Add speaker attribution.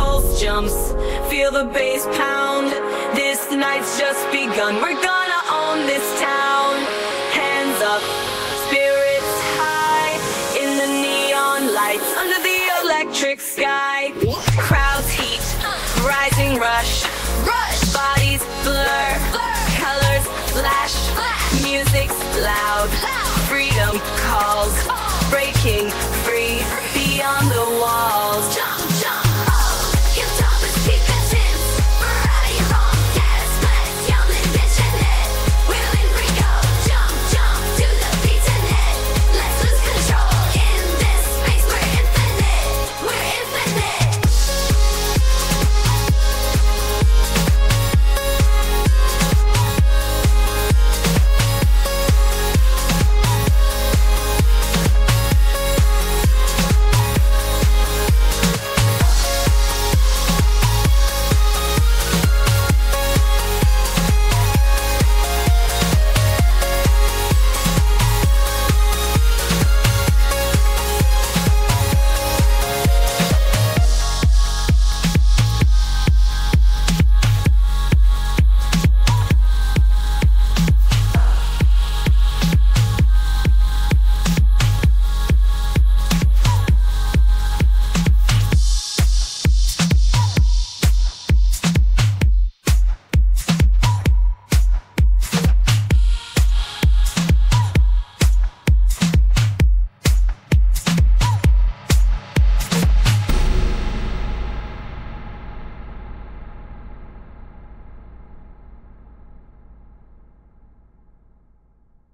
Speaker 1: Pulse jumps, feel the bass pound. This night's just begun. We're gonna own this town. Hands up, spirits high in the neon lights under the electric sky. Crowds heat, rising rush, rush. Bodies blur, colors flash, music's loud. Freedom calls, breaking free